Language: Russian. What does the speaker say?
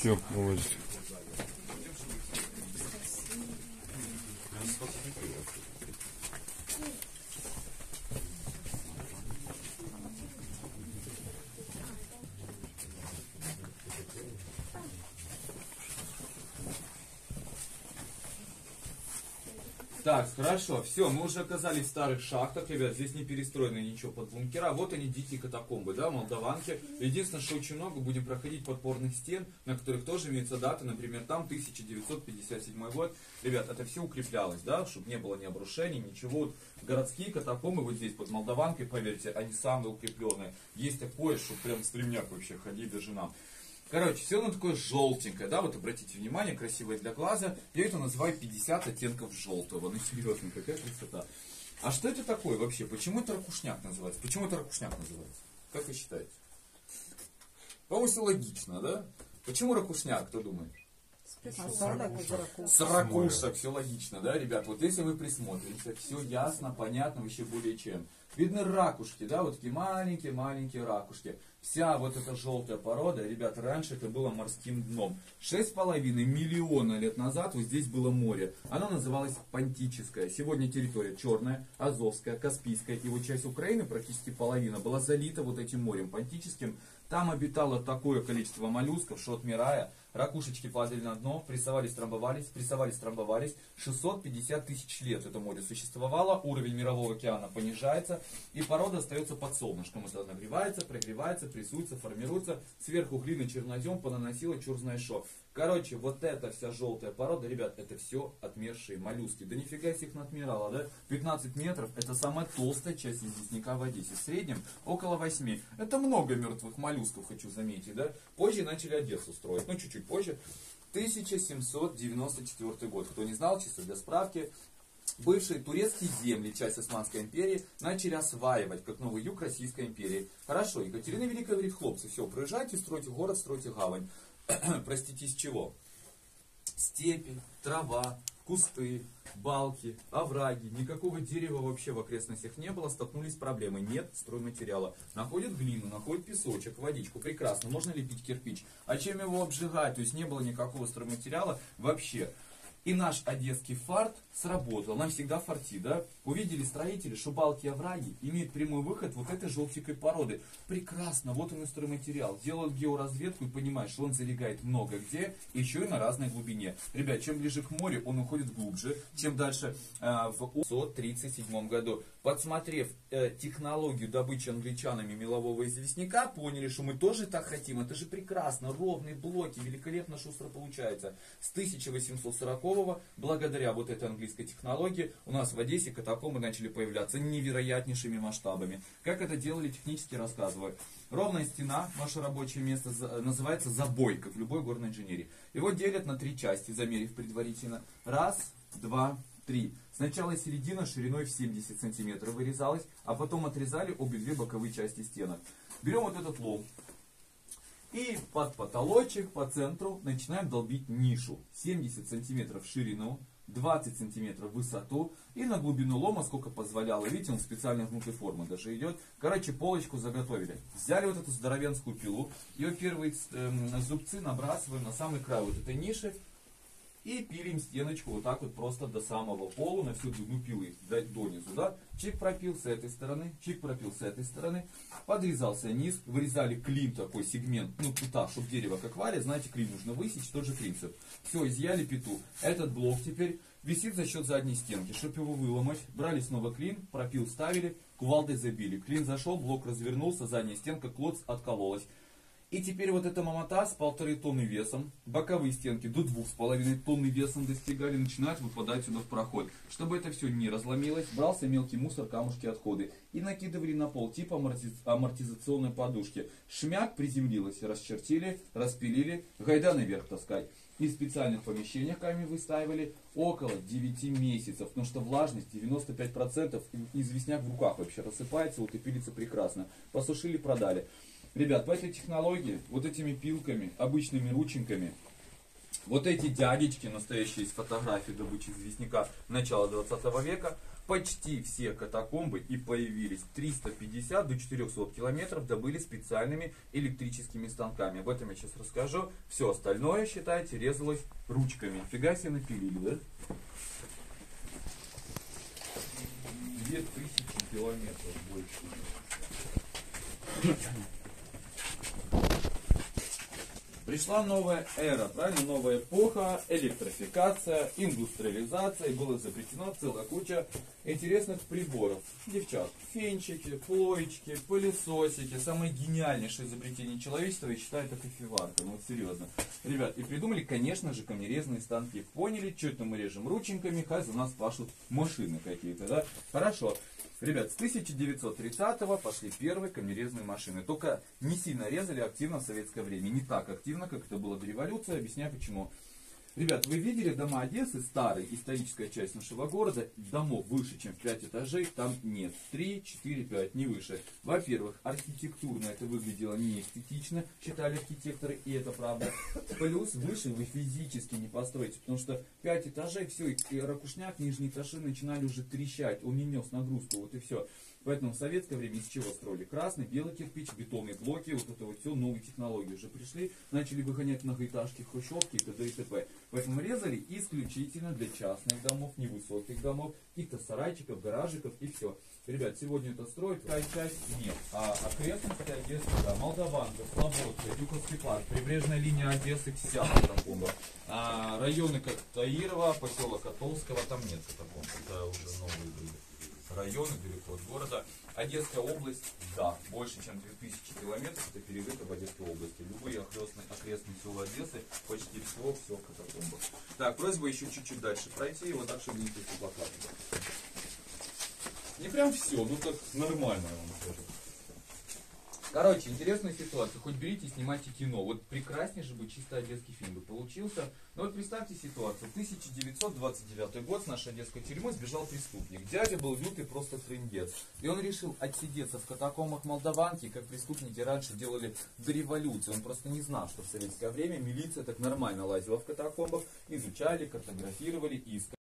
Все, вывозите. Так, хорошо, все, мы уже оказались в старых шахтах, ребят, здесь не перестроено ничего под бункера, вот они дикие катакомбы, да, молдаванки. Единственное, что очень много, будем проходить подпорных стен, на которых тоже имеются даты, например, там 1957 год. Ребят, это все укреплялось, да, чтобы не было ни обрушений, ничего. Вот городские катакомбы вот здесь под молдаванкой, поверьте, они самые укрепленные. Есть такое, что прям стремняк вообще ходить даже нам. Короче, все оно такое желтенькое, да, вот обратите внимание, красивое для глаза. Я это называю 50 оттенков желтого. Ну серьезно, какая красота. А что это такое вообще? Почему это ракушняк называется? Почему это ракушняк называется? Как вы считаете? По-моему, все логично, да? Почему ракушняк, кто думает? С ракушек, все логично, да, ребят? Вот если вы присмотритесь, все ясно, понятно, вообще более чем. Видны ракушки, да, вот такие маленькие-маленькие ракушки. Вся вот эта желтая порода, ребят, раньше это было морским дном. Шесть с половиной миллиона лет назад вот здесь было море. Оно называлось Понтическое. Сегодня территория черная, Азовская, Каспийская. И вот часть Украины, практически половина, была залита вот этим морем Понтическим. Там обитало такое количество моллюсков, что отмирая, ракушечки падали на дно, прессовались, трамбовались, прессовались, трамбовались. 650 тысяч лет это море существовало, уровень мирового океана понижается, и порода остается под солнышком. Это нагревается, прогревается, прессуется, формируется. Сверху глина чернозем понаносила черт знает. Короче, вот эта вся желтая порода, ребят, это все отмершие моллюски. Да нифига их отмирало, да? 15 метров, это самая толстая часть известняка в Одессе. В среднем около 8. Это много мертвых моллюсков, хочу заметить, да? Позже начали Одессу строить, ну чуть-чуть позже. 1794 год. Кто не знал, чисто для справки, бывшие турецкие земли, часть Османской империи, начали осваивать, как новый юг Российской империи. Хорошо, Екатерина Великая говорит, хлопцы, все, проезжайте, стройте город, стройте гавань. Простите, из чего? Степи, трава, кусты, балки, овраги, никакого дерева вообще в окрестностях не было, столкнулись с проблемой, нет стройматериала. Находят глину, находят песочек, водичку, прекрасно, можно лепить кирпич. А чем его обжигать? То есть не было никакого стройматериала вообще. И наш одесский фарт сработал. Нам всегда фартит, да? Увидели строители, что балки овраги имеют прямой выход вот этой желтенькой породы. Прекрасно, вот он и стройматериал. Делают георазведку и понимают, что он залегает много где, еще и на разной глубине. Ребят, чем ближе к морю, он уходит глубже, чем дальше э, в 1937 году. Подсмотрев э, технологию добычи англичанами мелового известняка, поняли, что мы тоже так хотим. Это же прекрасно, ровные блоки, великолепно шустро получается. С 1840 благодаря вот этой английской технологии, у нас в Одессе катакомбы начали появляться невероятнейшими масштабами. Как это делали, технически рассказываю. Ровная стена, наше рабочее место, называется забой, как в любой горной инженерии. Его делят на три части, замерив предварительно. Раз, два, три. Сначала середина шириной в 70 сантиметров вырезалась, а потом отрезали обе две боковые части стенок. Берем вот этот лом, и под потолочек, по центру начинаем долбить нишу. 70 сантиметров в ширину, 20 сантиметров в высоту и на глубину лома, сколько позволяло. Видите, он специально внутри формы даже идет. Короче, полочку заготовили. Взяли вот эту здоровенскую пилу, ее первые э, зубцы набрасываем на самый край вот этой ниши и пилим стеночку вот так вот просто до самого пола, на всю длину пилы, до, донизу, да. Чик пропил с этой стороны, чик пропил с этой стороны, подрезался низ, вырезали клин такой сегмент, ну пута, чтобы дерево как варят, знаете, клин нужно высечь, тот же принцип. Все, изъяли пету. Этот блок теперь висит за счет задней стенки. Чтобы его выломать, брали снова клин, пропил, ставили, кувалдой забили. Клин зашел, блок развернулся, задняя стенка, клоц откололась. И теперь вот эта мамота с полторы тонны весом, боковые стенки до двух с половиной тонны весом достигали, начинают выпадать сюда в проход. Чтобы это все не разломилось, брался мелкий мусор, камушки, отходы и накидывали на пол типа аморти... амортизационной подушки. Шмяк приземлилось, расчертили, распилили, гайда наверх таскать. И в специальных помещениях камень выстаивали около 9 месяцев, потому что влажность 95%, известняк в руках вообще рассыпается, вот и пилится прекрасно. Посушили, продали. Ребят, по этой технологии, вот этими пилками, обычными рученьками, вот эти дядечки, настоящие из фотографий добычи известняка начала 20 века, почти все катакомбы и появились 350 до 400 километров добыли специальными электрическими станками. Об этом я сейчас расскажу. Все остальное, считайте, резалось ручками. Фига себе напилили, да? 2000 километров больше. Пришла новая эра, правильно? Новая эпоха, электрификация, индустриализация. И было изобретено целая куча интересных приборов. Девчат, фенчики, плоечки, пылесосики. Самое гениальнейшее изобретение человечества, я считаю, это кофеварка. Ну вот серьезно. Ребят, и придумали, конечно же, камнерезные станки. Поняли, что это мы режем рученьками, хай за нас пашут машины какие-то, да? Хорошо. Ребят, с 1930 пошли первые камнерезные машины. Только не сильно резали активно в советское время. Не так активно, как это было до революции. Объясняю почему. Ребят, вы видели дома Одессы, старая историческая часть нашего города, домов выше, чем в 5 этажей, там нет. 3, 4, 5, не выше. Во-первых, архитектурно это выглядело не эстетично, считали архитекторы, и это правда. Плюс выше вы физически не построите, потому что 5 этажей, все, и ракушняк, нижние этажи начинали уже трещать, он не нес нагрузку, вот и все. Поэтому в советское время из чего строили? Красный, белый кирпич, бетонные блоки, вот это вот все, новые технологии уже пришли, начали выгонять многоэтажки, хрущевки и т.д. и т.п. Поэтому резали исключительно для частных домов, невысоких домов, каких-то сарайчиков, гаражиков и все. Ребят, сегодня это строят, такая часть нет. А окрестности Одессы, да, Молдаванка, Слободка, Дюковский парк, прибрежная линия Одессы, вся катакомба. А районы как Таирова, поселок Котовского, там нет катакомб, это уже новые были районы далеко от города. Одесская область, да, больше чем 2000 километров, это перерыто в Одесской области. Любые окрестные, окрестные села Одессы, почти все, все в катакомбах. Так, просьба еще чуть-чуть дальше пройти, вот так, чтобы не плакаты. Не прям все, ну так нормально, вам скажу. Короче, интересная ситуация. Хоть берите и снимайте кино. Вот прекраснейший бы чисто одесский фильм бы получился. Но вот представьте ситуацию. 1929 год с нашей одесской тюрьмы сбежал преступник. Дядя был лютый просто трындец. И он решил отсидеться в катакомбах Молдаванки, как преступники раньше делали до революции. Он просто не знал, что в советское время милиция так нормально лазила в катакомбах, изучали, картографировали и искали.